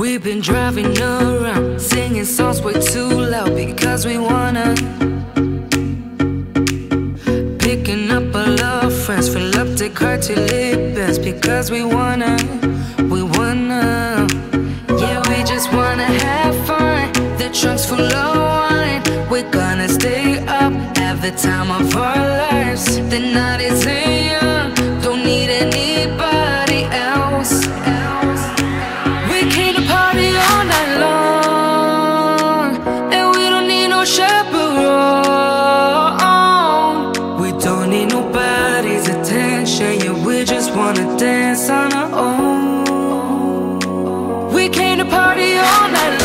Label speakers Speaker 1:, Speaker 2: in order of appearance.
Speaker 1: We've been driving around, singing songs way too loud because we wanna. Picking up all our friends, fill up the car till it bends because we wanna. We wanna. Yeah, we just wanna have fun. The trunk's full of wine. We're gonna stay up, have the time of our lives. The night is young, wanna dance on our own. We came to party all night.